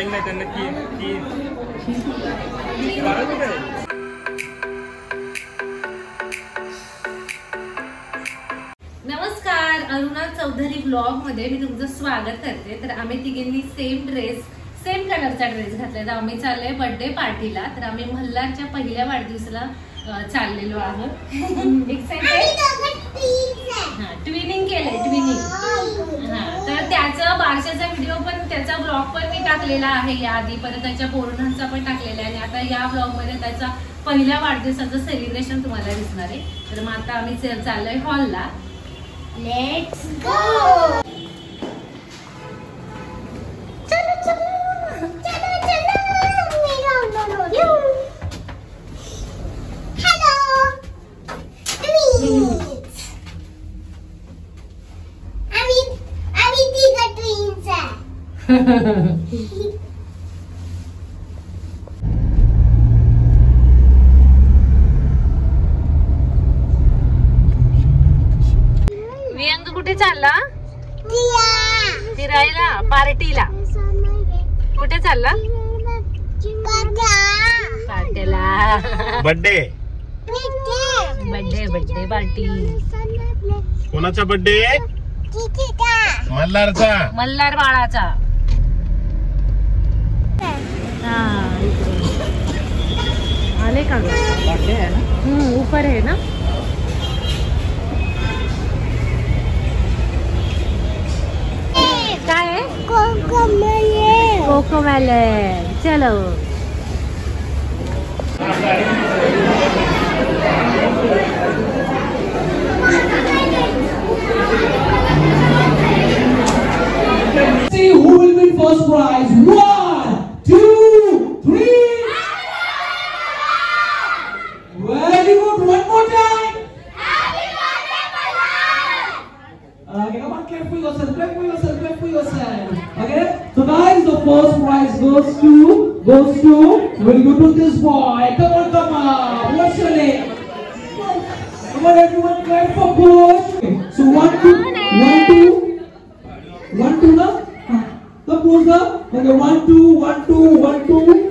Nine नाही त्यांना बारा कुठे आहे? नमस्कार अरुणा चौधरी ब्लॉगमध्ये मी तुमचं स्वागत करते. तर आम्ही तिघींनी सेम ड्रेस सेम कलरचा ड्रेस घातलाय तर आम्ही चाललोय बर्थडे पार्टीला तर आम्ही मल्हारच्या पहिल्या वाढदिवसाला चाललेलो आहोत. एक्साइटेड हा ट्विनिंग केलंय ट्विनिंग हा तर त्याचा बारशाचा व्हिडिओ पण त्याचा ब्लॉग पण मी टाकलेला आहे या आधी परत त्याच्या पोरणांचा पण टाकलेला आहे. आणि आता या ब्लॉगमध्ये त्याचा पहिल्या वाढदिवसाचं सेलिब्रेशन तुम्हाला दिसणार आहे. तर मग आता आम्ही चाललोय हॉलला लेट्स गो वियंग कुठे चालला? फिरायला पार्टीला. कुठे चालला? पार्टीला बर्थडे बर्थडे बर्थडे पार्टी कोणाचा बर्थडे मल्हारचा. मल्हार बाळाचा. हा आले का ऊपर है ना काय आहे कोकोमले चलो two, one, two, one, two, one, two.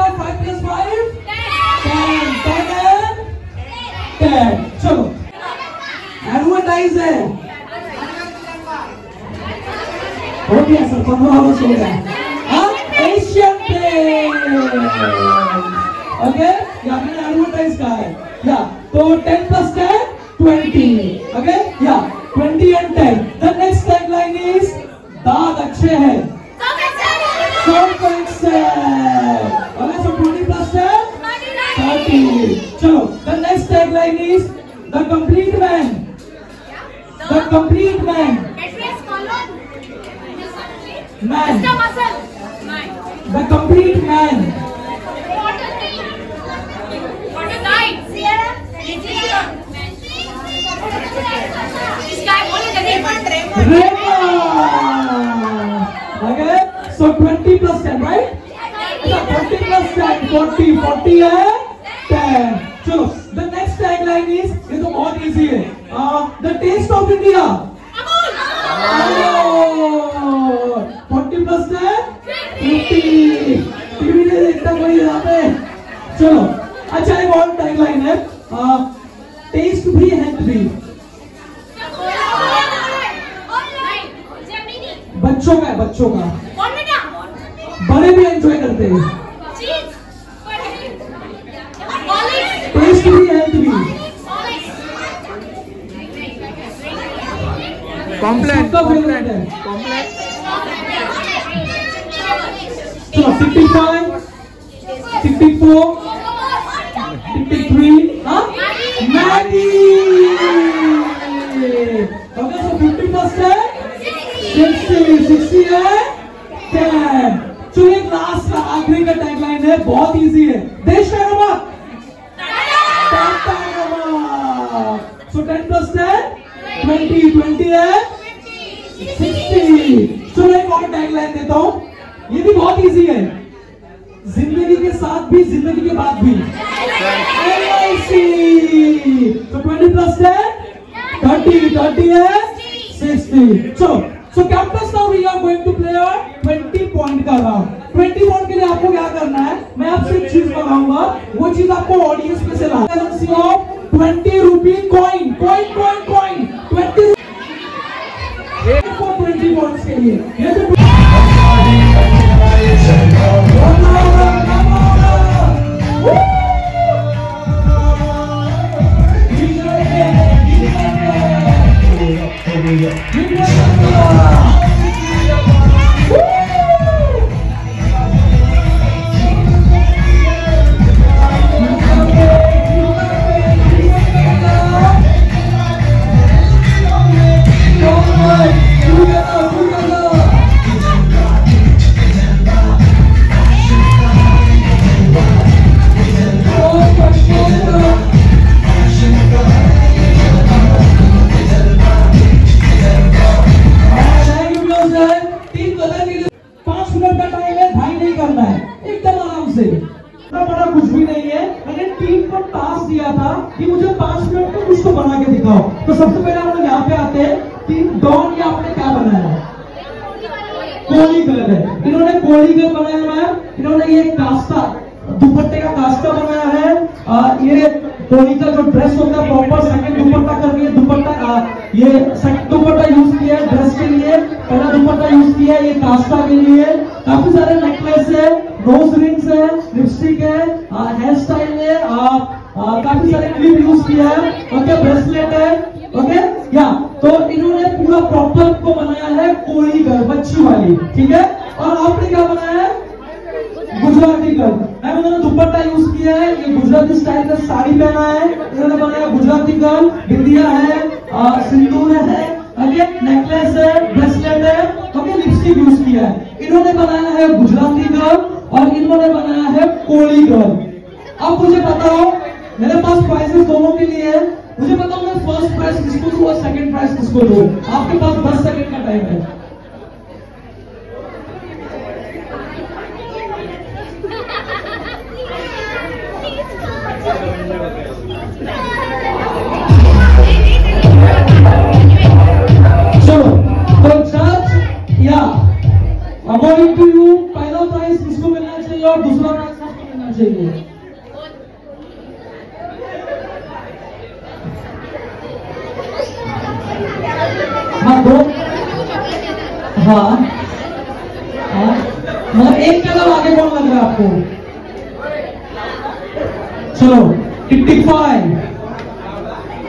Dawn का five plus five ten. Ten. चलो एडवर्टाइज है हो गया सर पंद्रह वर्ष हो गया हाँ एशियन ओके या मैंने एडवर्टाइज कहा है या तो ten plus ten twenty okay या twenty and ten the next line is दाग अच्छे हैं. Point 30. Chalo, the next tagline is the complete man. The complete man. Man. The complete man. Okay, so 20 plus 10, right? 20 plus 10, 40, 40 है चलो the next time line is ये तो बहुत easy है the taste of India Complan है Complan चलो five four three Maggi okay so fifty percent sixty sixty है ten चलो एक लास्ट का आखिरी का टैगलाइन है बहुत इजी है देश का नमक So 10 plus 10, 20, 20 है? 60. चलो एक और टैगलाइन देता हूँ। ये भी बहुत इजी है। ज़िंदगी के साथ भी ज़िंदगी के बाद भी. So 20 plus 10, 30, 30 है? 60. चलो So campus now we are going to play a 20 point का राउंड 20 पॉइंट के लिए आपको क्या करना है? मैं आपसे एक चीज़ बताऊँगा। वो चीज़ आपको ऑडियंस में से ला। 20 rupee coin coin coin coin 20 for 20 points के लिए. ये तो तीन बनाया है। इन्होंने ये कास्ता दुपट्टे का कास्ता बनाया है। आ, ये कोली का जो ड्रेस होता है प्रॉपर सेकंड दुपट्टा कर रही दुपट्टा ये सेकंड दुपट्टा यूज़ किया है ड्रेस के लिए। पहला दुपट्टा यूज़ किया है ये कास्ता के लिए। काफ़ी सारे नेकलेस है रोज रिंग्स है लिपस्टिक है हेयर स्टाइल है काफ़ी सारे क्लिप यूज़ किया है। ओके ब्रेसलेट है ओके? या तो इन्होंने पूरा प्रॉपर को बनाया है कोई घर बच्ची वाली ठीक है? और आपने क्या बनाया? है गुजराती गर्ल मैम, उन्होंने दुपट्टा यूज़ किया है। ये गुजराती स्टाइल का साड़ी पहना है। इन्होंने बनाया गुजराती गर्ल बिंदिया है सिंदूर है, ओके? नेकलेस है ब्रेसलेट है, ओके? लिपस्टिक यूज़ किया है। इन्होंने बनाया है गुजराती गर्ल और इन्होंने बनाया है कोली गर्ल अब मुझे बताओ, मेरे पास प्राइजेस दोनों के लिए है। मुझे बताओ, मैं फ़र्स्ट प्राइज किसको दूँ और सेकंड प्राइज किसको दूँ? आपके पास 10 सेकंड का टाइम है। और दूसरा प्राइज किसको मिलना चाहिए। हाँ दो। हाँ। हाँ। मतलब एक कदम आगे कौन लग रहा आपको। चलो tick five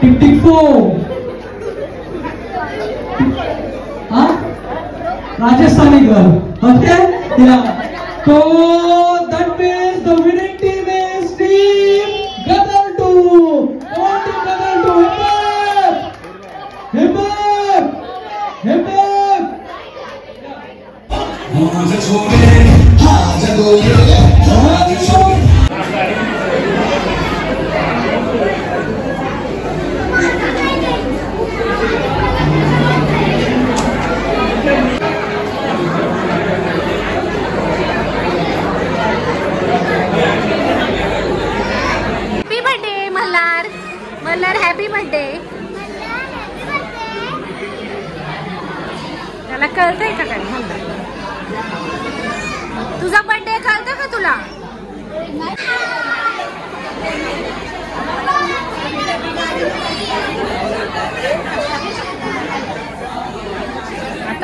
tick tick four Rajasthani घर ओके या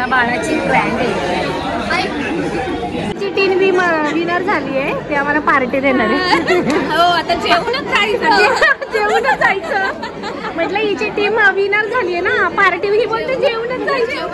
बाळाची ब्रँड आहे. टीन बी विनर झाली आहे. ते आम्हाला पार्टी देणार आहे. हो आता जेवणच जायचं. जेवणच जायचं. म्हटलं हिची टीम विनर झाली आहे ना. पार्टी ही बोलते जेवणच जायचं.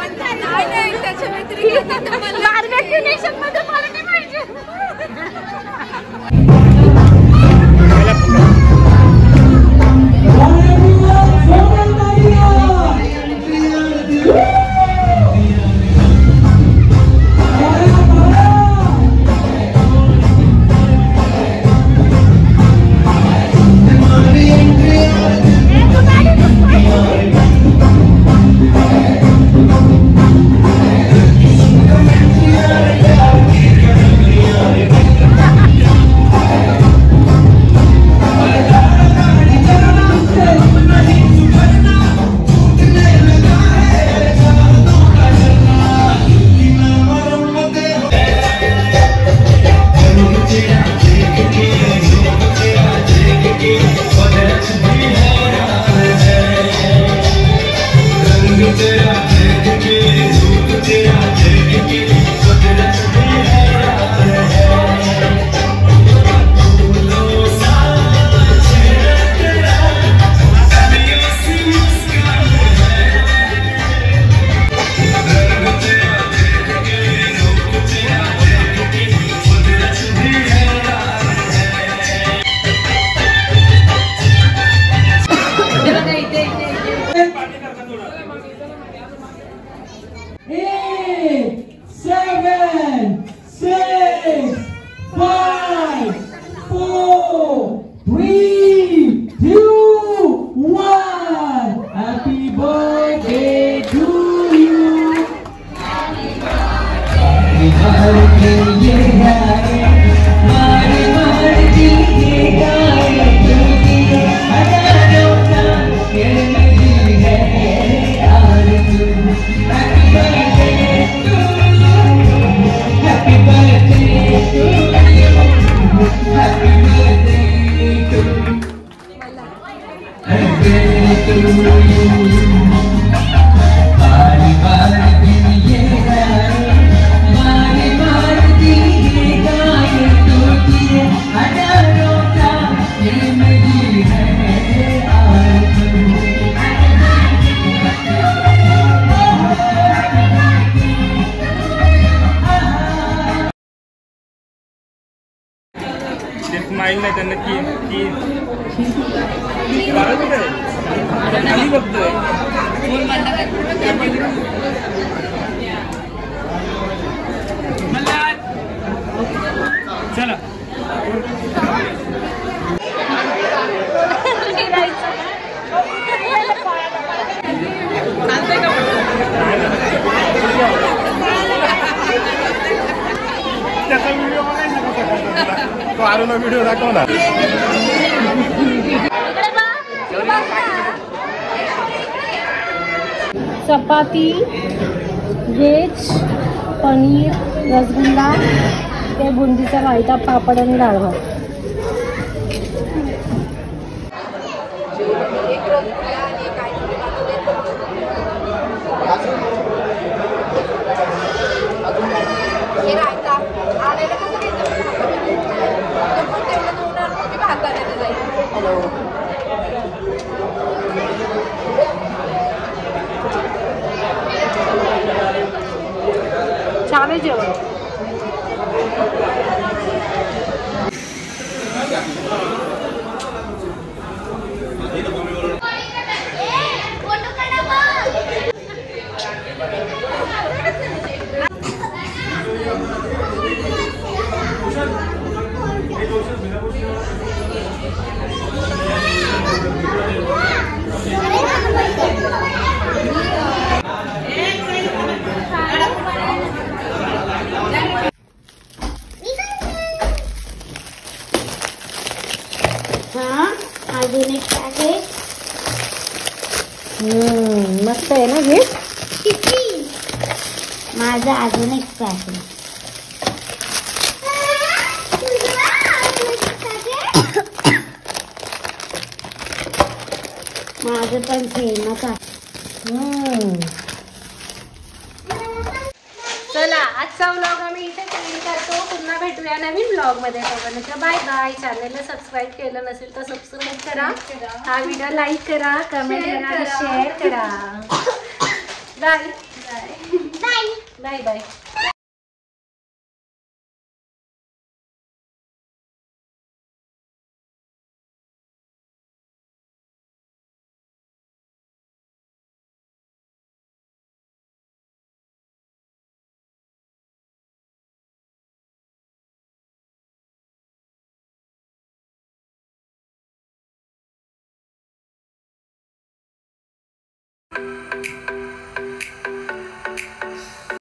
करतो व्हिडिओ दाखव ना चपाती व्हेज पनीर रसगुल्ला ते बुंदीचा रायता पापड आणि डाळ भात. Давай. मस्त आहे ना किती? माझं अजून एक पॅकेट माझं पण सेमच आहे. चला आजचा व्लॉग आम्ही पुनः भेटू पुन्हा भेटूया नवीन ब्लॉग मे तोपर्यंत बाय बाय चॅनलला सबस्क्राईब केलं नसेल तर सबस्क्राईब करा. हा वीडियो लाइक करा कमेंट करा शेअर करा. Bye bye bye bye